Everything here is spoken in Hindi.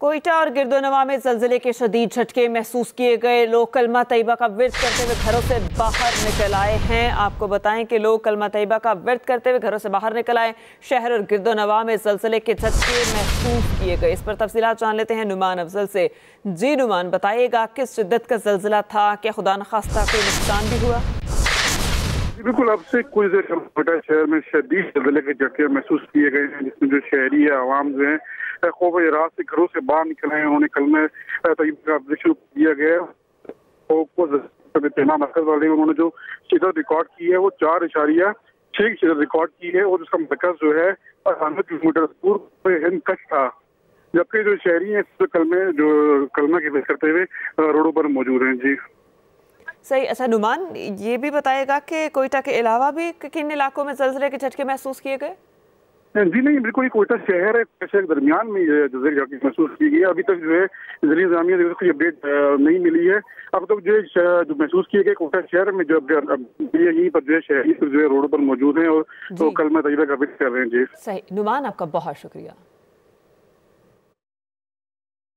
कोयटा और गिरदोनवा में जलजिले के शदीद झटके महसूस किए गए। लोग कलमा तयबा का विरत करते हुए घरों से बाहर निकल आए हैं। आपको बताएँ कि लोग कलमा तयबा का विरत करते हुए घरों से बाहर निकल आए। शहर और गिरदोनवा में जलजिले के झटके महसूस किए गए। इस पर तफसीत जान लेते हैं नुमान अफजल से। जी नुमान, बताइएगा किस शिद्दत का जलजिला था? क्या खुदा खास्ता कोई नुकसान भी हुआ? बिल्कुल। अब से कुछ देर कोटा शहर में शदीद जलजिले के झटके महसूस किए गए हैं, जिसमें जो शहरी आवाम जो है खौफ रात से घरों से बाहर निकल आए उन्होंने कल में का शुरू किया गया मरकज वाले उन्होंने जो शिदत रिकॉर्ड की है, वो चार इशारिया, छह शिदत रिकॉर्ड की है, और उसका मरकज जो है, अठानवे किलोमीटर पूर्व हिंद कश था। जबकि जो शहरी हैं कल में, जो कलमा की बेस करते हुए रोडों पर मौजूद हैं, जी। सही अच्छा नुमान, ये भी बताएगा कि कोयटा के अलावा भी किन इलाकों में जलजिले के झटके महसूस किए गए? जी नहीं बिल्कुल ये कोयटा शहर है शहर दरमियान में जजर जाके महसूस की गई है। अभी तक जो है ज़रिए जामिया कोई अपडेट नहीं मिली है। अब तक जो है जो महसूस किए गए कोयटा शहर में जो यहीं पर जो है शहरी जो है रोड पर मौजूद हैं और तो कल मैं तजर्बा का कर रहे हैं जी। सही नुमान आपका बहुत शुक्रिया।